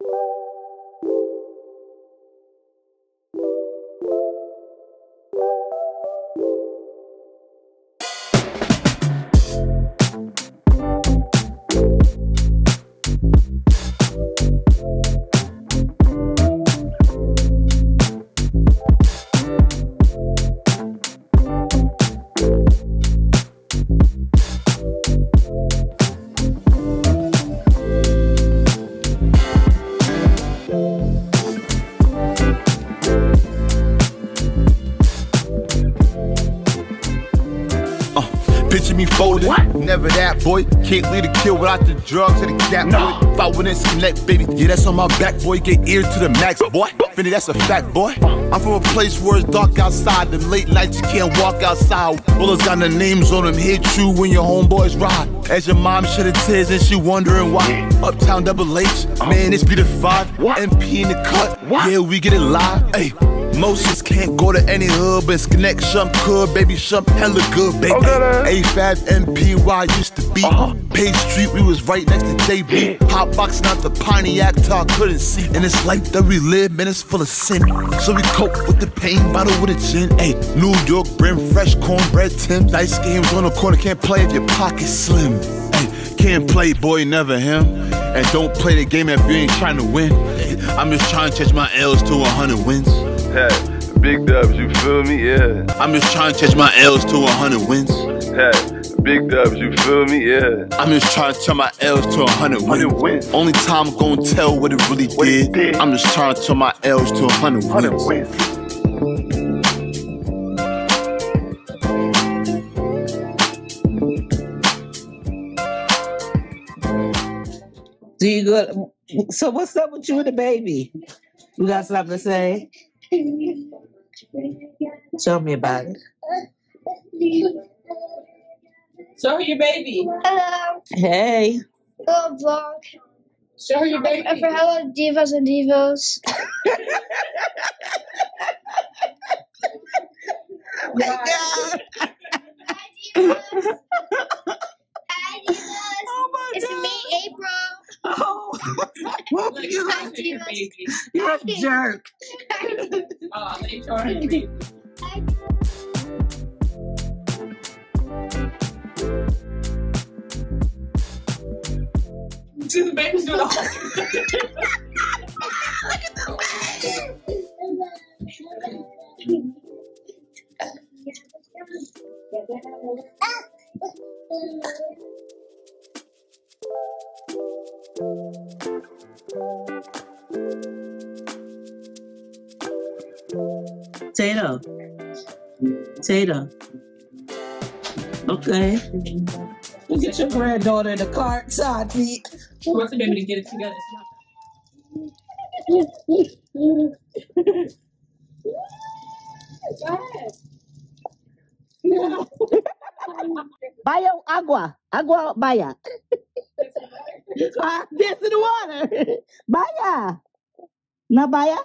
Picture Can't lead a kill without the drugs and the gap, boy. If I wouldn't connect, baby. Yeah, that's on my back, boy. Get ear to the max, boy. Finny, that's a fact, boy. I'm from a place where it's dark outside. Them late nights you can't walk outside. Bullets got the names on them. Hit you when your homeboys ride. As your mom shed her tears and she wondering why. Uptown double H, man, it's be the five. MP in the cut, yeah, we get it live. Hey. Motions can't go to any hood, but connect Shump could, baby Shump hella good, baby. A5 MPY used to be. Uh-huh. Page Street, we was right next to JB. Hot boxing out the Pontiac till I couldn't see. And it's life that we live, man, it's full of sin. So we cope with the pain, bottle with a gin. Hey, New York brim, fresh cornbread Tim's. Dice games on the corner, can't play if your pocket's slim. Can't play, boy, never him. And don't play the game if you ain't trying to win. Hey, I'm just trying to catch my L's to 100 wins. Hey, big dubs, you feel me? Yeah. I'm just trying to catch my L's to 100 wins. Hey, big dubs, you feel me? Yeah. I'm just trying to turn my L's to 100 wins. 100 wins. Only time I'm gonna tell what it really What it did. did. I'm just trying to turn my L's to 100 100 wins. wins. Do you good? So what's up with you and the baby? You got something to say? Tell me about it. Show her your baby. Hello, Hey. Hello, vlog. Show her your baby. And for hello, divas and divos. Oh my God. Hi, divas. Hi, divas. Oh my It's God. me, April. Oh. what Look, you, show her your baby. you're a jerk. Oh, let me show her your baby. Hi, See the baby's doing all. Tato. Tato. Okay. We'll get your granddaughter in the cart side seat. She wants the able to get it together. Go ahead. Vaya agua. Agua baya. Ah, Dance in the water. Baya. Na vaya.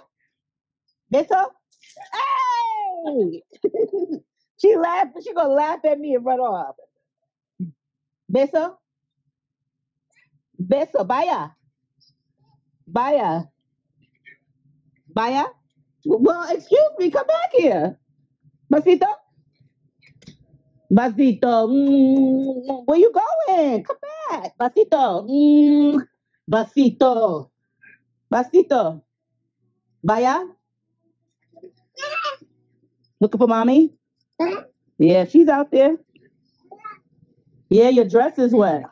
Beso. Hey! she laughed. She gonna laugh at me and run off. Beso. Beso. Baya. Baya. Baya? Well, excuse me. Come back here. Besito. Basito, mm, where you going? Come back. Basito, mm, Basito, Basito. Vaya? Looking for mommy? Yeah, she's out there. Yeah, your dress is wet.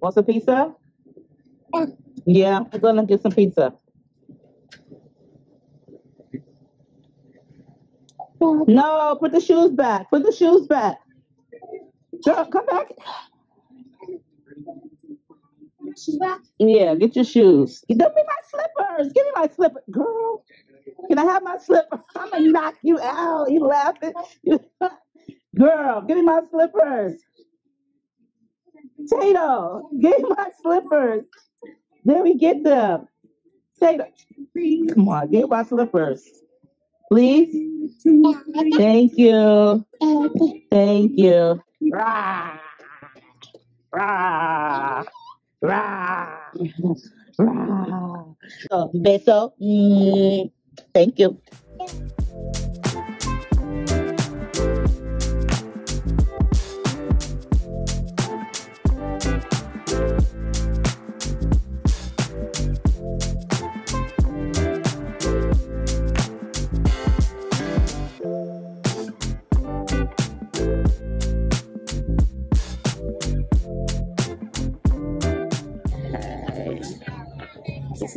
Want some pizza? Yeah, we're gonna get some pizza. No, put the shoes back. Put the shoes back. Girl, come back. Yeah, get your shoes. Give me my slippers. Give me my slipper. Girl, can I have my slipper? I'm gonna knock you out. You laughing? Girl, give me my slippers. Tato, give me my slippers. Then we get them. Tato, come on, give my slippers please? Thank you. Thank you. Rah, rah, rah, rah. So, beso. Mm, thank you.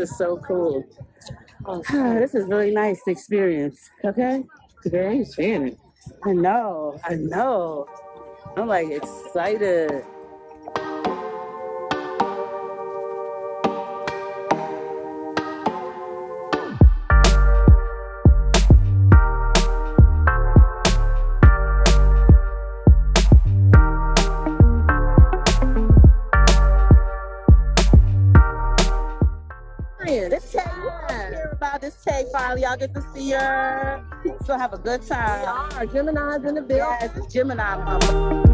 is so cool. Oh, this is really nice experience. Okay. Girl, you I know. I know. I'm like excited. Y'all get to see her. So have a good time. We are Gemini's in the building. Yes, Gemini mama.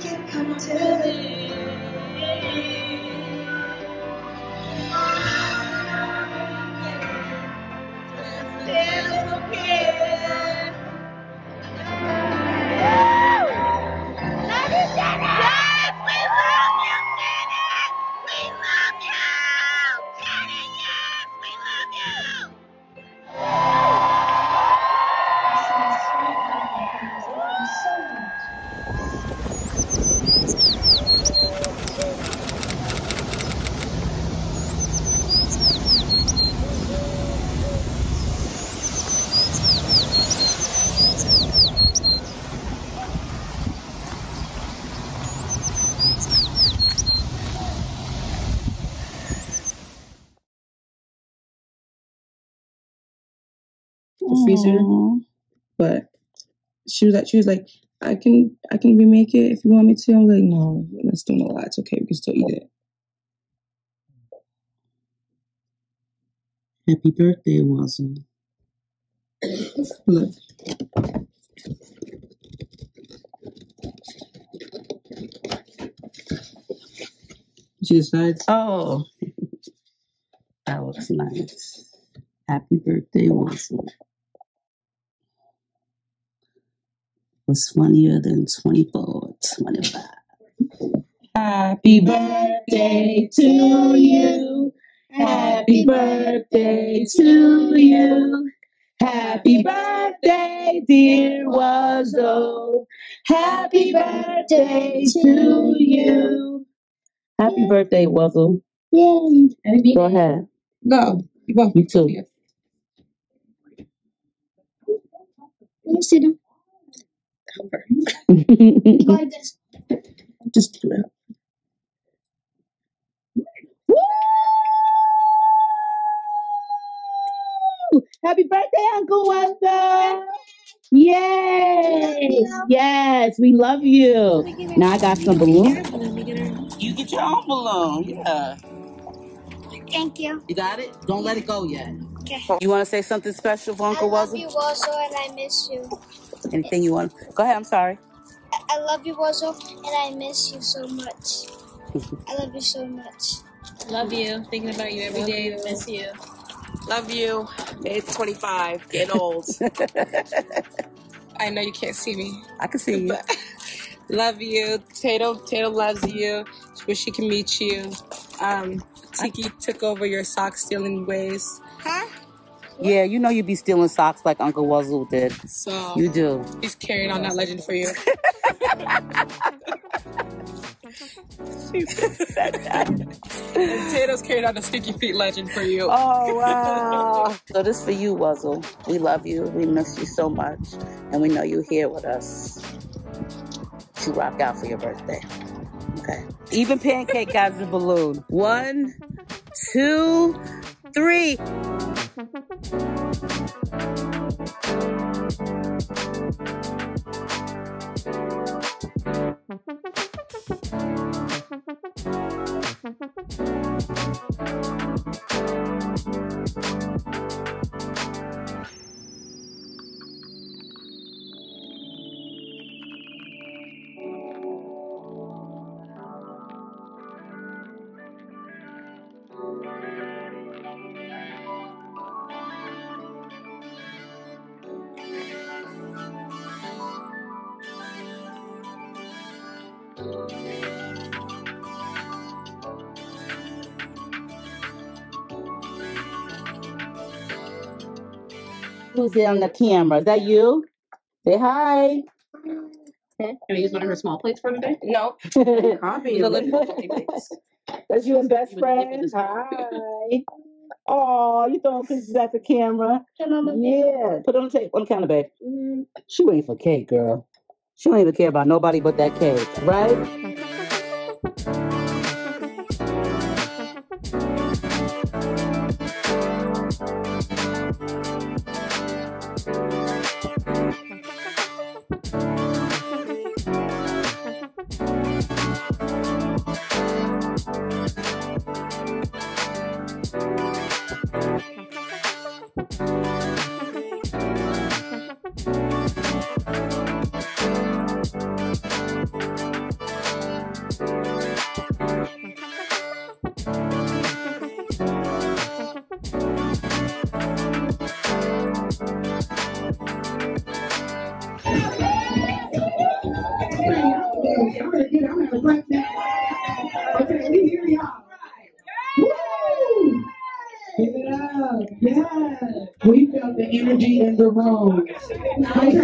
can come to me. She was like, she was like, I can, I can remake it if you want me to. I'm like, no, let's do no lie. It's okay. We can still eat it. Happy birthday, Wazzle. Look. She decides. Oh, that looks nice. Happy birthday, Wazzle. Was funnier than 24, 25. Happy birthday to you. Happy birthday to you. Happy birthday, dear Wazo. Happy birthday to you. Happy birthday, Wazzle. Yay. Go ahead. Go. Go. You too. Let me see them. Woo! Like this. Just do it. Happy birthday, Uncle Wazo. Yay! Yes, we love you. Now I got some balloons. You get your own balloon. Yeah. Thank you. You got it? Don't let it go yet. Okay. You want to say something special for I Uncle love Wazo? you, Wazo, and I miss you. Anything you want? Go ahead. I'm sorry. I- I love you, Wazo, and I miss you so much. I love you so much. Love you. Thinking about you every Love day. you. Miss you. Love you. It's 25. Getting old. I know you can't see me. I can see you. Love you. Tato Tato loves you. Wish she can meet you. Um, Tiki took over your sock stealing ways. Huh? Yeah, you know you'd be stealing socks like Uncle Wazo did. So You do. he's carrying on that legend for you. and Tato's carrying on the sticky feet legend for you. Oh wow! so this for you, Wuzzle. We love you. We miss you so much, and we know you're here with us to rock out for your birthday. Okay. Even Pancake got the balloon. One, two, three. Who's there on the camera? Is that you? Say hi. Can I use one of her small plates for today? No. Copy. The little- That's you and best friend. Hi. Oh, you throwing pictures at the camera? Yeah. Put it on the tape on the counter, babe. She waiting for cake, girl. She don't even care about nobody but that cake, right? Energy in the room.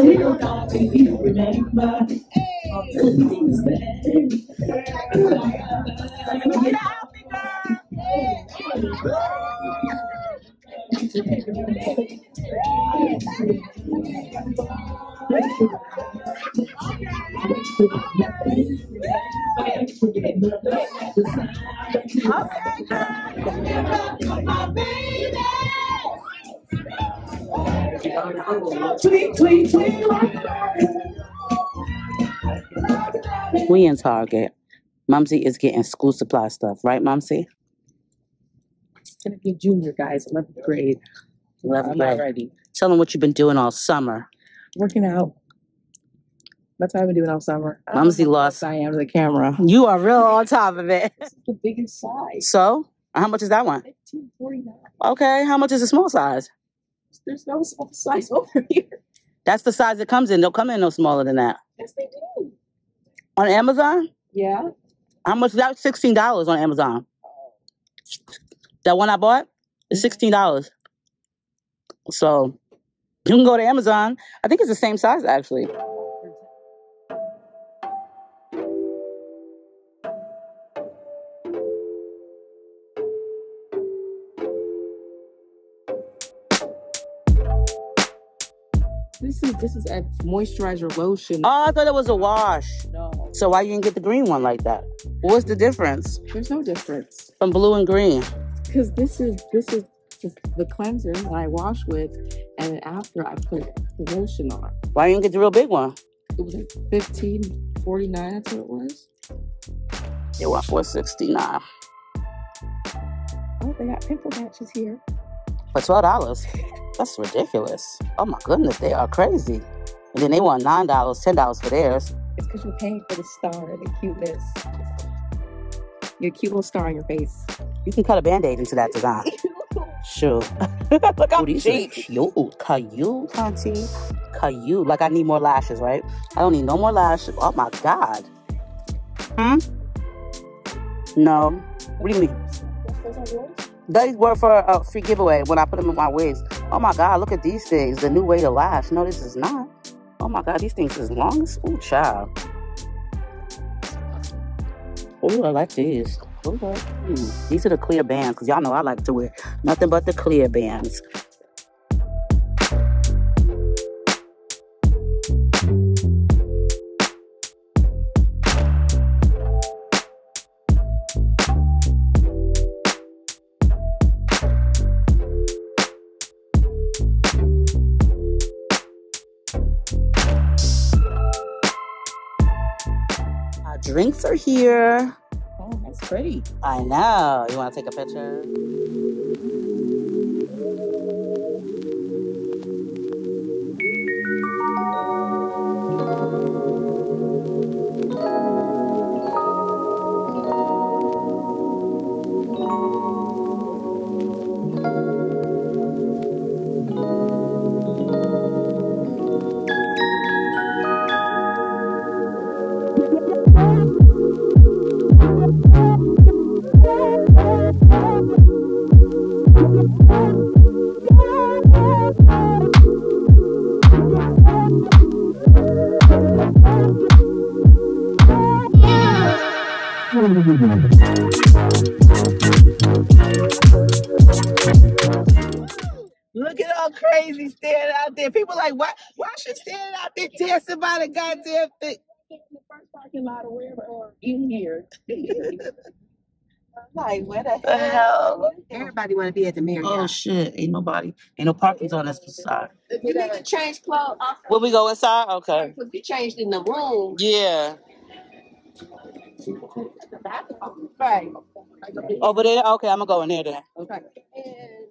We don't to you, remember? Target. Mumsy is getting school supply stuff, right, Mumsy? It's Gonna be junior guys, 11th grade. 11th I'm not grade. ready. Tell them what you've been doing all summer. Working out. That's what I've been doing all summer. I don't know Mumsy how lost. close I am to the camera. You are real on top of it. It's the biggest size. So, how much is that one? 1549. Okay, how much is the small size? There's no small size over here. That's the size it comes in. They'll come in no smaller than that. Yes, they do. On Amazon? Yeah. How much? That's sixteen dollars on Amazon. That one I bought is mm-hmm. sixteen dollars. So you can go to Amazon. I think it's the same size actually. This is this is a moisturizer lotion. Oh, I thought it was a wash. No, So why you didn't get the green one like that? What's the difference there's no difference from blue and green? because this is this is the, cleanser that I wash with, and after I put the lotion on. Why you didn't get the real big one? It was like fifteen forty nine. That's what it was. It was four sixty nine. Oh, they got pimple patches here. For twelve dollars. That's ridiculous. Oh my goodness, they are crazy. And then they want nine dollars, ten dollars for theirs. It's because you're paying for the star, the cuteness. Your cute little star on your face. You can cut a band-aid into that design. Sure. Look how these cheap. cute. Cute, auntie. Cute. Like I need more lashes, right? I don't need no more lashes. Oh my god. Hmm? No. What do you mean? These were for a free giveaway when I put them in my wigs. Oh my god, look at these things. The new way to lash. No, this is not. Oh my god, these things is long as ooh child. Oh, I like these. Ooh, mm. These are the clear bands, because y'all know I like to wear nothing but the clear bands. Drinks are here. Oh, that's pretty. I know. You want to take a picture? Look at all crazy standing out there. People like, why? Why she standing out there dancing by the goddamn thing? In the first parking lot or wherever, or in here. Like, where the The hell? hell? Everybody want to be at the Oh shit! Ain't nobody. Ain't no parkings on this side. You need to change clothes. Will we go inside? Okay. we changed in the room. Yeah. Right. Over there. Okay, I'm gonna go in there then. Okay. And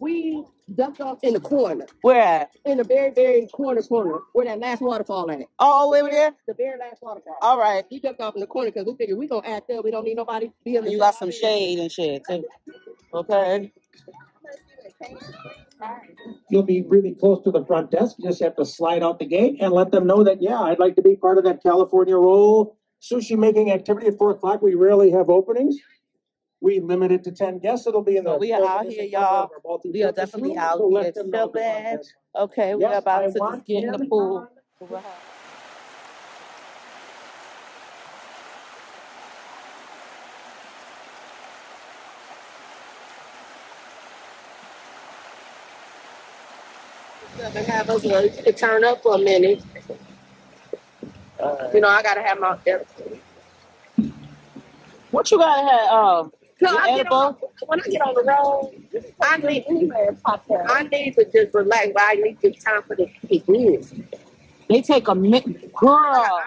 we dumped off in the corner. Where at? In the very, very corner corner. Where that last waterfall at. Oh, over there. The very last waterfall. All right. We dumped off in the corner because we figured we gonna act there. We don't need nobody to be in the You got some shade and shit too. Okay. You'll be really close to the front desk. You just have to slide out the gate and let them know that, yeah, I'd like to be part of that California roll sushi making activity at four o'clock. We rarely have openings. We limit it to ten guests. It'll be in the. So we are out here, y'all. We are definitely out So here let them know the chilling. desk. Okay, we're Yes, about I to just get in the him pool. and have us to turn up for a minute. You know, I gotta have my What you gotta have? Um, your I get on when I get on the road, I need I need to just relax, but I need to time for the kick in. They take a minute, girl,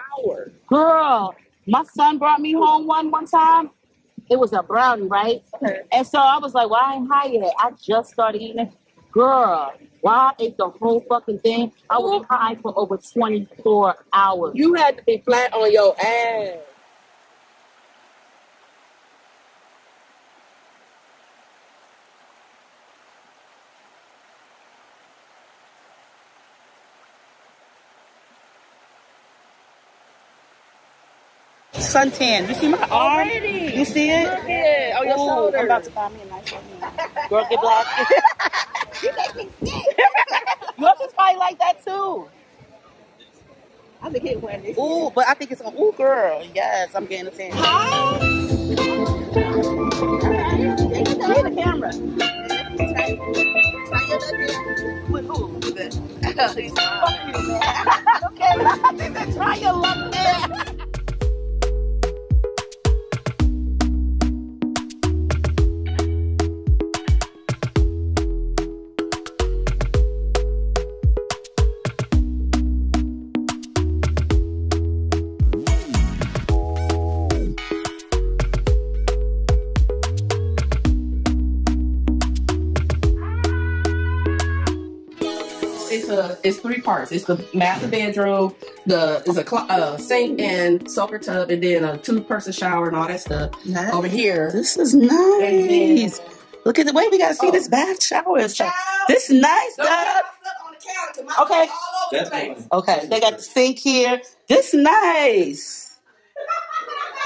girl. My son brought me home one one time. It was a brownie, right? And so I was like, "Well, I ain't high yet. I just started eating it." Girl, while I ate the whole fucking thing, I was high for over twenty four hours. You had to be flat on your ass. Suntan. You see my arm? You see it? Look it on your Ooh, shoulder. I'm about to find me a nice one. Girl, get black. You make me sick. Yours is probably like that too. I think wearing this. Ooh, but I think it's on. Ooh, girl. Yes, I'm getting a tan. Hi. Get the camera. With who? With the- Fuck you, man. okay, try your luck there. It's three parts. It's the master bedroom, the is a cl- uh, sink and soaker tub, and then a two person shower and all that stuff over here. This is nice. Look at the way we gotta see this bath shower. and stuff. This is nice, dog. Okay. Okay, they got the sink here. This nice.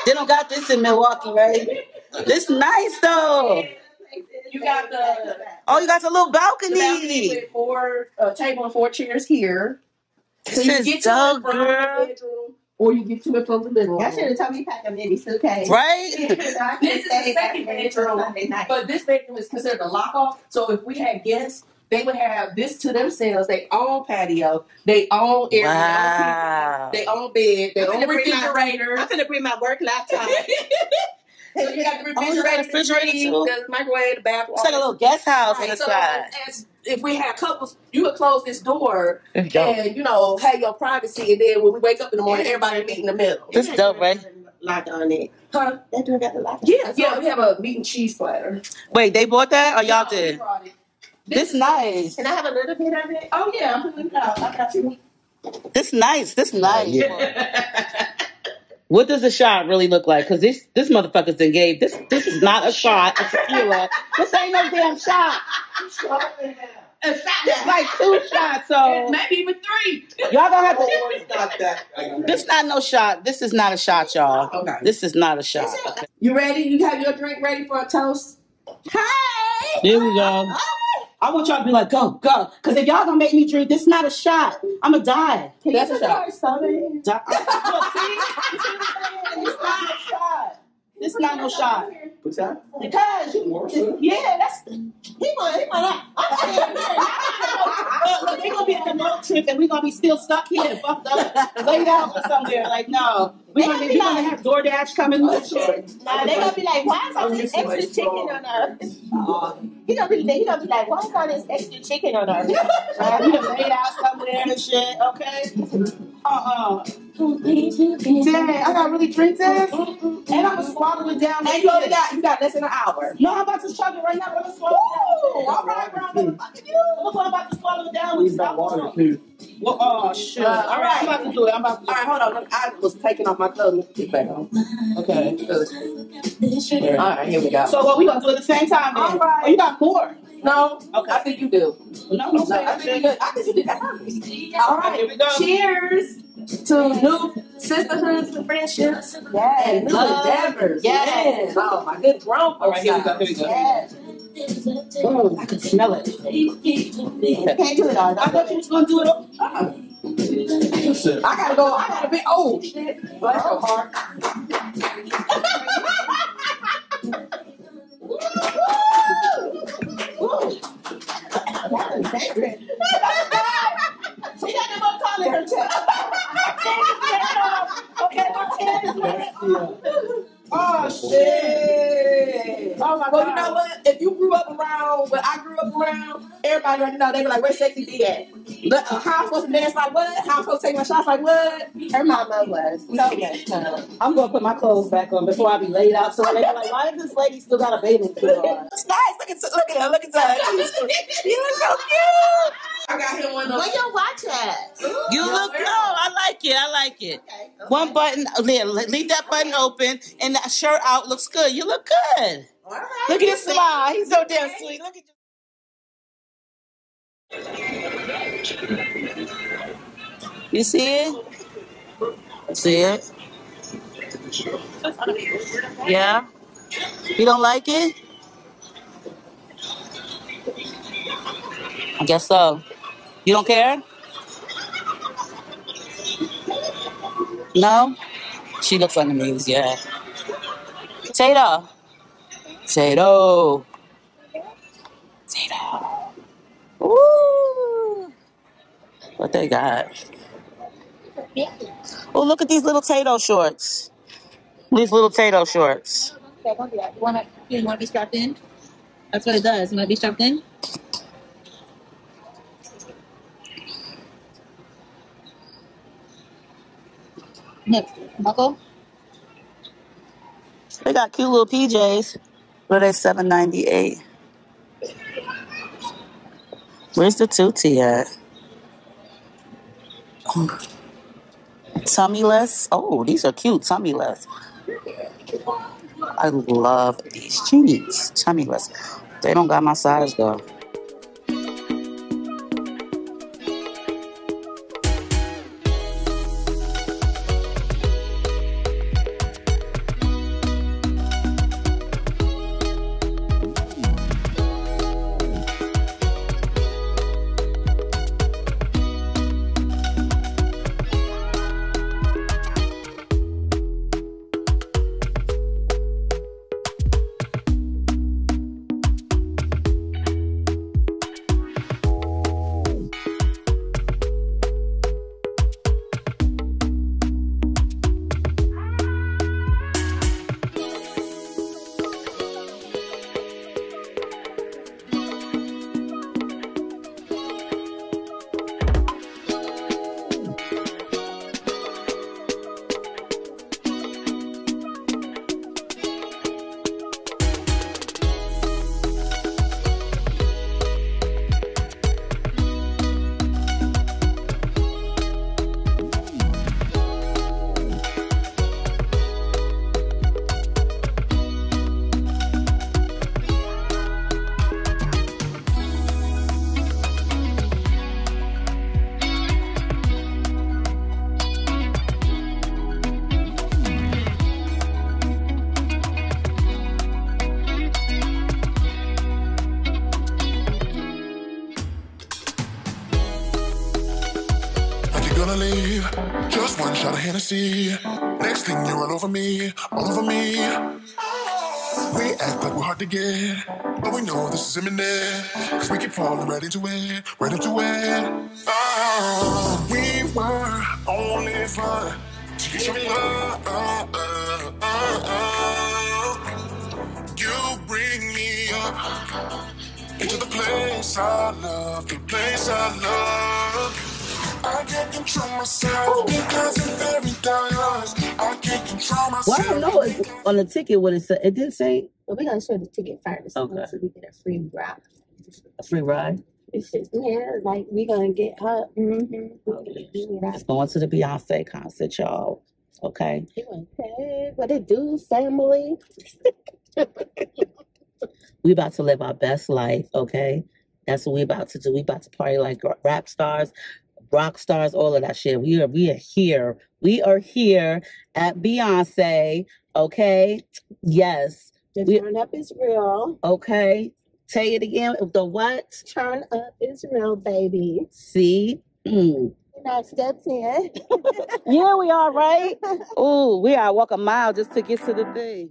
They don't got this in Milwaukee, right? This nice though. You got the Oh, you got the little the balcony balcony. with four uh, table and four chairs here. This you is get to dope, it from girl. the bedroom, or you get to it from the living room. Y'all should have told me to pack a mini suitcase. Right? this is the second bedroom, but this bedroom is considered a lock off. So if we had guests, they would have this to themselves. They own patio, they own area, Wow. they own bed, they I'm own finna bring my- refrigerator. I'm finna bring my work laptop. So you got the Oh, you got refrigerator, a refrigerator the too? the microwave, the bathroom. It's like a little guest house on the so side. as if we had couples, you would close this door It's and you know have your privacy, and then when we wake up in the morning, everybody meet in the middle. This dope, right? Lock on it. Huh? That door got the lock. Yeah, yeah. We have a meat and cheese platter. Wait, they bought that or y'all No, we did? brought it. This nice. Can I have a little bit of it? Oh yeah, I'm putting it out. I got you. This nice. This nice. What does a shot really look like? Because this this motherfuckers done gave this this is not a shot of tequila. This ain't no damn shot. It's like two shots. So Maybe even three. y'all gonna have to. Oh, this not no shot. This is not a shot, y'all. Okay. This is not a shot. You ready? You have your drink ready for a toast? Hey. Here we go. I want y'all to be like, go, go. Because if y'all gonna make me drink, this is not a shot. I'ma die. That's a shot. Die. Look, see? You see what I'm saying? It's not a is not no shot. What's that? Because you, yeah, that's he gonna he gonna I'm saying look, look, they gonna be on a road trip and we're gonna be still stuck here, fucked up, laid out or somewhere. Like no, we gonna be, we gonna have DoorDash coming and shit. Nah, they gonna be like, why is all this extra chicken on our? He gonna be, he gonna be like, why is all this extra chicken on our? Uh, we done laid out somewhere and shit. Okay. Uh uh Dang, I gotta really drink this, and I'm gonna swallow it down. And you only got you got less than an hour. No, I'm about to chug it right now. I'm gonna swallow it down. All right, bro. Motherfucker, you. Look, I'm about to swallow it down. With stop water too. Well, oh shit. Uh, all right, I'm about to do it. I'm about to. All right, hold on. I was taking off my clothes. Let me it back on. Okay. All right, here we go. So what we gonna do at the same time? Then? All right. Oh, you got more. No, Okay. I think you do. No, No, don't I think you shit. did. I think you did that perfect. All right, Here we go. Cheers to new sisterhoods and friendships and new Love. endeavors. Yes. Oh, my good growth. All right, here we go. Here we go. Yes. I can smell it. Can't do it all. I thought you was gonna do it. all- Uh-uh. I gotta go. I gotta be. Oh shit! Bless your heart. That is sacred. she. Okay, my tan is. Oh shit. Well, you know what? If you grew up around what I grew up around, everybody already know they were like, "Where's sexy B at? Look, uh, how I'm supposed to dance like what? How I'm supposed to take my shots like what? Her mama was so much fun. I'm gonna put my clothes back on before I be laid out. So they be like, why is this lady still got a bathing suit on? It's nice. Look at look at her. Look at her. you look so cute. I got him one of Where your watch at? You look no, I like it. I like it. One button, there, leave that button open, and that shirt out looks good. You look good. Look at his smile. He's so damn sweet. Look at You see it? See it? Yeah. You don't like it? I guess so. You don't care? No? She looks like amused, yeah. Tato. Tato. Tato. Woo! What they got? Oh, look at these little Tato shorts. These little Tato shorts. Don't do that. You you wanna be strapped in? That's what it does. You wanna be strapped in? Next, buckle. They got cute little PJs. But they seven ninety eight. Where's the tutti at? Tummyless. Oh, these are cute. Tummyless. I love these jeans. Tummyless. They don't got my size though. Hennessy. Next thing you're all over me, all over me. We act like we're hard to get, but we know this is imminent. Cause we keep falling right into it, right into it. Oh, we were only fun till you show love. You bring me up into the place I love, the place I love. I can't control myself because it's very dangerous. I can't control Well, I don't know it, on the ticket what it said. It didn't say Well, we're gonna show the ticket first. Okay. So we get a free ride. a free ride. It's just, yeah, like we gonna get her. Mm-hmm. It's going to the Beyonce concert, y'all. Okay. Okay, what it do, family? We about to live our best life, okay? That's what we about to do. We about to party like rap stars, rock stars, all of that shit. We are we are here. We are here at Beyonce, okay? Yes. The We turn up is real. okay. Say it again. The what? Turn up is real, baby. See? Mm. We're steps in. Yeah, we are, right? Ooh, we are walk a mile just to get to the thing.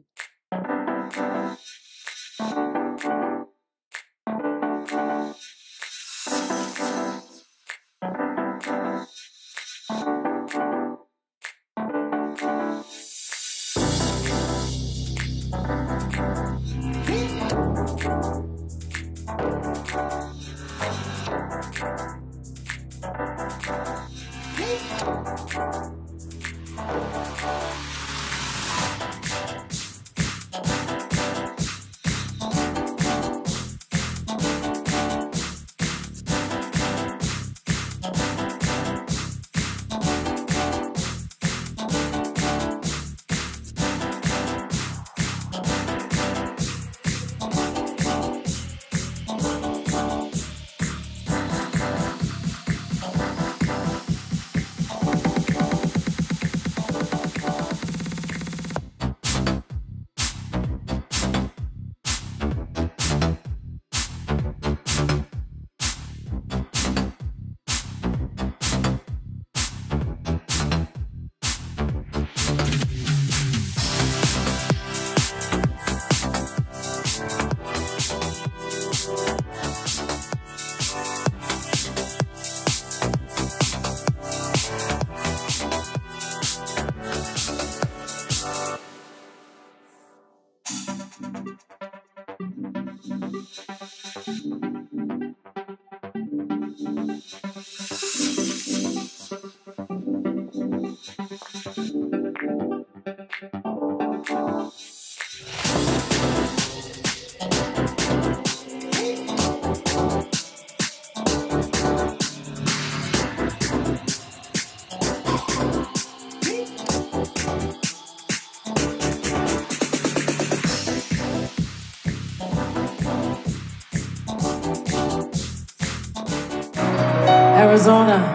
Arizona,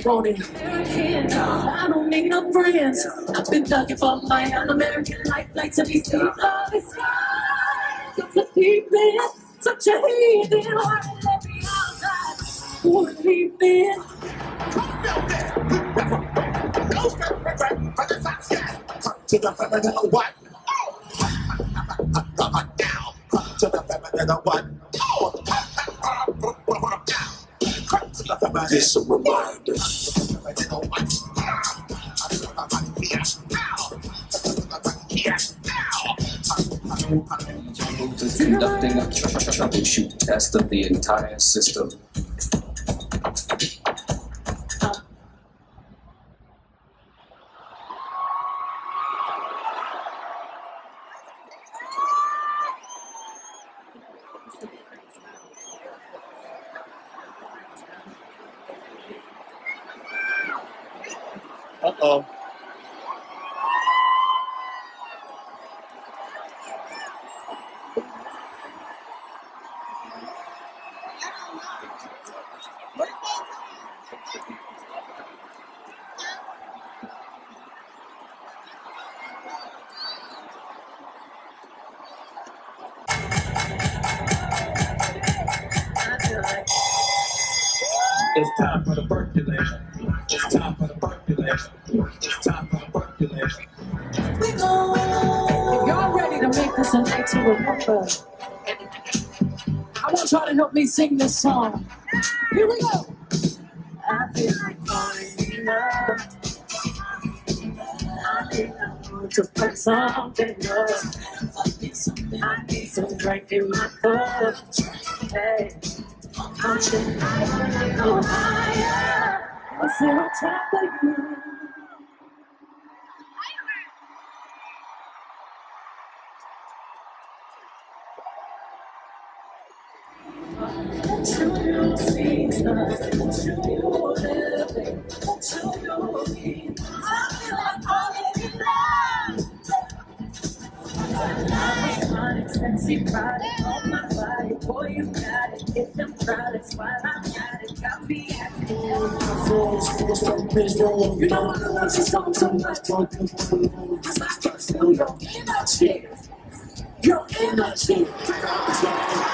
It. I don't need no friends. I've been looking for my American life, like to be safe. Love is such a deep end, such a heathen heart. Let me outside. Would leave me. To troubleshoot test of the entire system. Uh oh. Sing this song. Here we go. I feel like falling in love. I want to put something up. I need some drink in my cup. Hey, I'm I wanna go higher. I sit on top of you. Sexy product on my body, boy, you. You know I love this song so much. Cause I can feel your energy. Your energy. Everybody, everybody,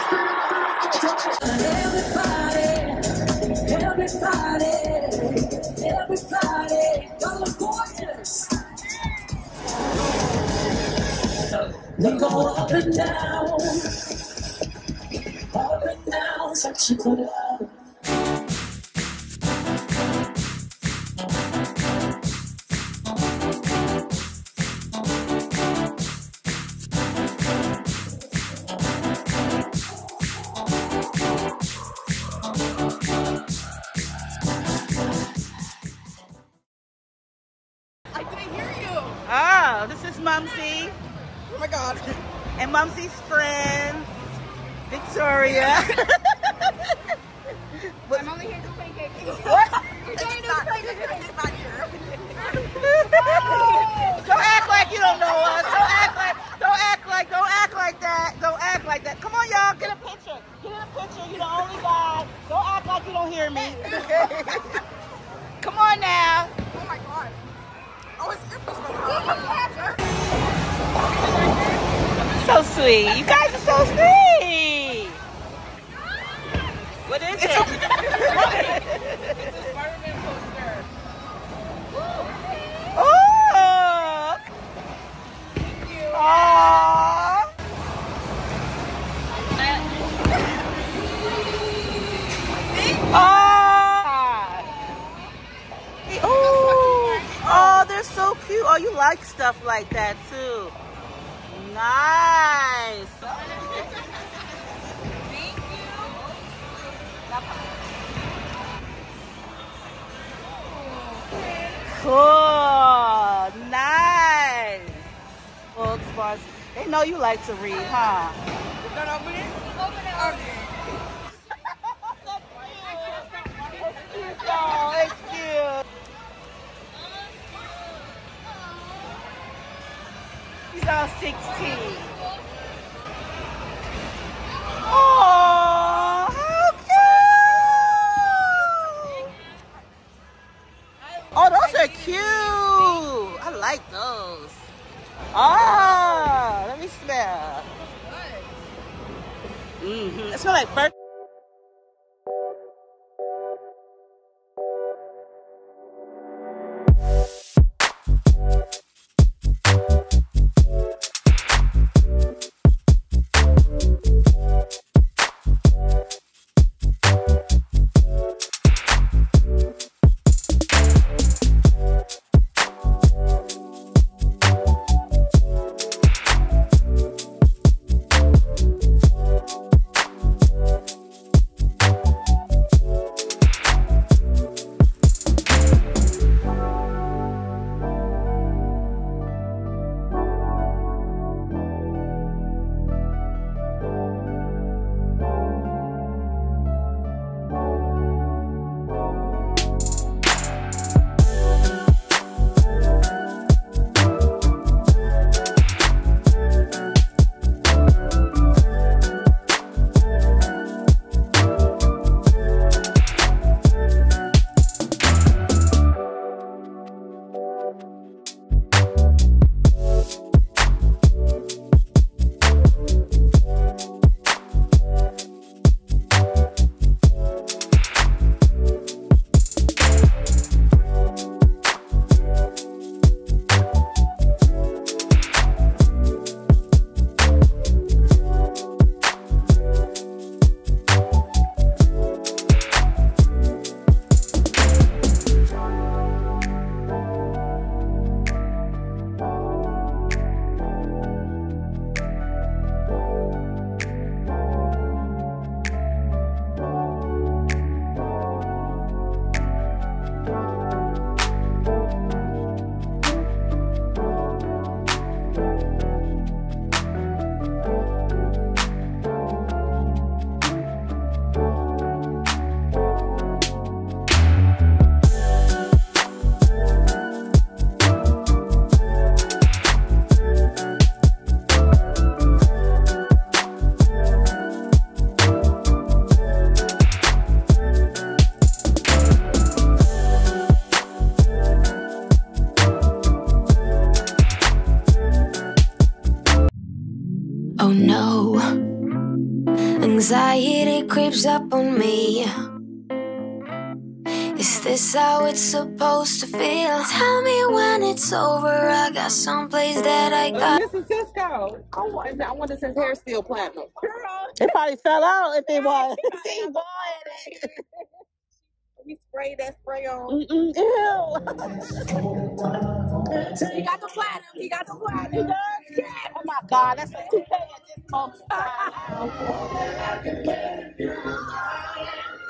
We go up and down, up and down, searching for love. Mumsy. Oh my God. And Mumsy's friends, Victoria. I'm only here to play games. What? Don't act like you don't know us. Don't act like, don't act like, don't act like that. Don't act like that. Come on, y'all, get a picture. Get a picture. You're the only guy. Don't act like you don't hear me. Come on now. Oh my God. Oh, it's So sweet. You guys are so sweet. What is it? It's a Spider-Man poster. Oh! Aww. Oh! Oh! Oh, they're so cute. Oh, you like stuff like that too. Nice. Thank you. Cool. Nice. Books, bars. They know you like to read, huh? All 16. Oh, how cute! Oh, those are cute. I like those. Oh, let me smell. Mm-hmm. It smells like bird. It's over. I got someplace that I got. Mrs. Sisqo. I wonder, I wonder if his hair's still platinum. It probably fell out if it was. We sprayed that spray on. Mm-mm, ew. He got the platinum. He got the platinum. yeah. Oh my God, that's a toupee at this moment.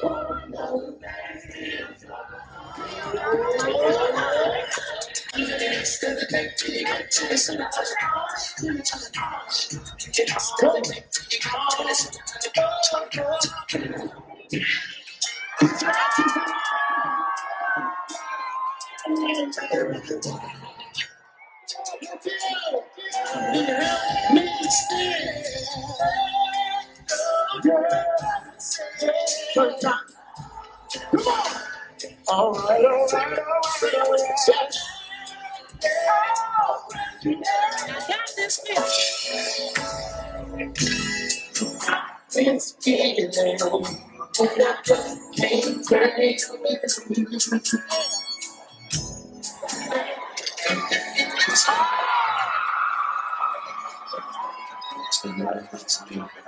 Me still. All right. I got this This feeling, I just can't turn it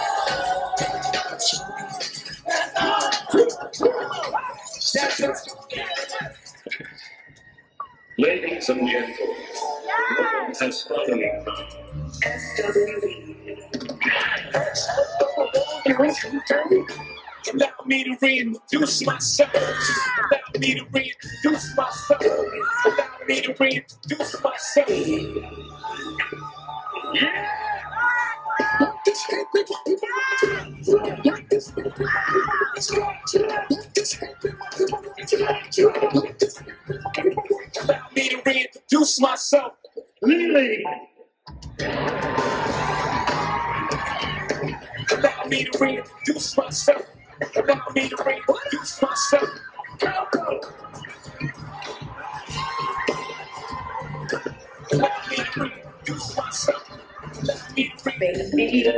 Baby,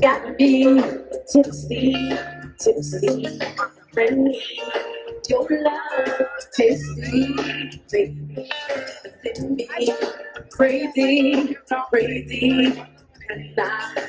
got me tipsy, tipsy. Your love tasty, me, crazy, crazy. And I,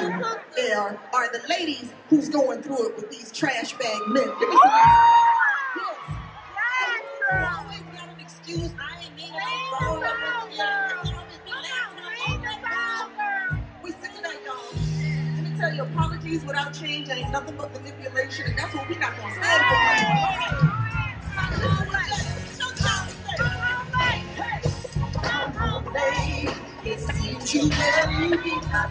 I want to are, the ladies who's going through it with these trash bag men. Give me some- Yes. You always got an excuse. I ain't mean it. I'm sorry. You always be laughing. We sick of y'all. Let me tell you, apologies without change ain't nothing but manipulation, and that's what we're not going to stand for. It seems you barely beat my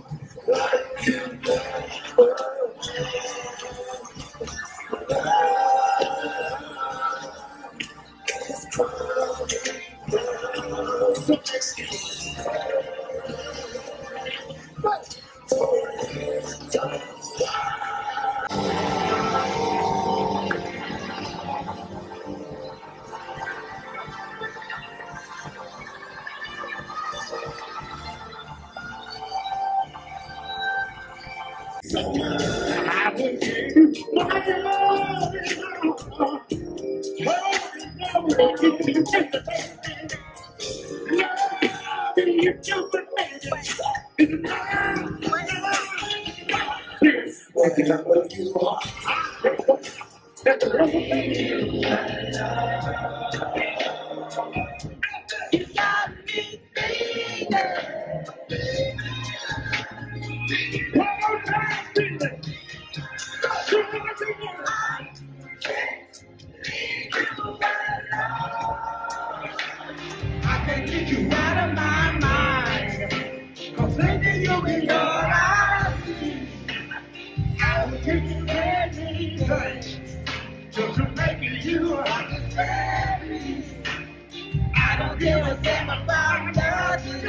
Anything just to make you understand me. I don't give a damn about nothing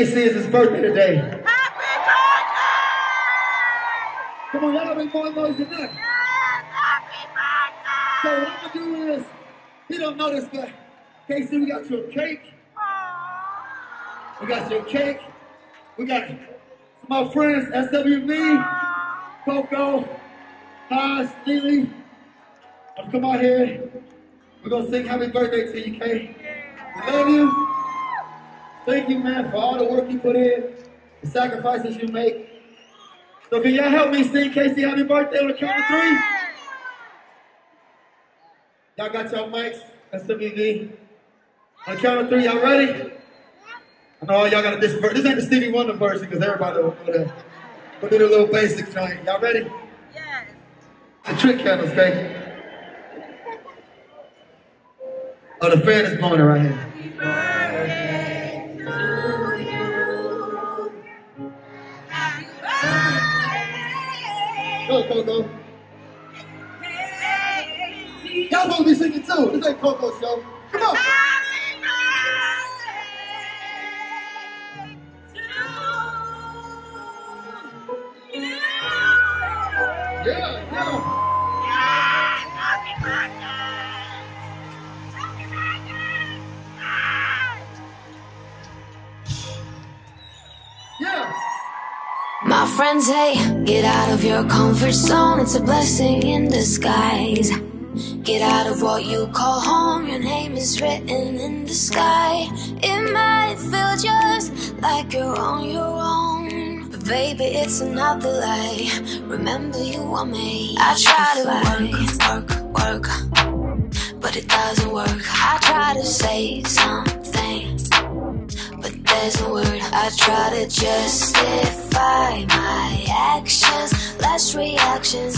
Casey, it's his birthday today. Happy birthday! Come on, y'all make more noise than that. So what I'm gonna do is, he don't know this, but Casey, we got your cake. We got your cake. We got my friends, SWV, Coko, Haas, Lelee. Wanna come out here. We're gonna sing happy birthday to you, Kay. We love you. Thank you, man, for all the work you put in, the sacrifices you make. So can y'all help me sing Casey happy birthday on the count of three? Y'all got y'all mics, SWV. On the count of three, y'all ready? I know all y'all got this version. This ain't the Stevie Wonder version because everybody will know that. We'll do the little basic joint. Y'all ready? Yes. The trick candles, baby. Oh, the fan is blowing it right here. Go, Coko. Y'all to be singing too. This ain't Coko's show. Come on. Yeah. Friends hey, get out of your comfort zone. It's a blessing in disguise. Get out of what you call home. Your name is written in the sky. It might feel just like you're on your own. But baby, it's another lie. Remember, you were made. I try to work, work, work. But it doesn't work. I try to say something there's a word I try to justify my actions. Less reactions,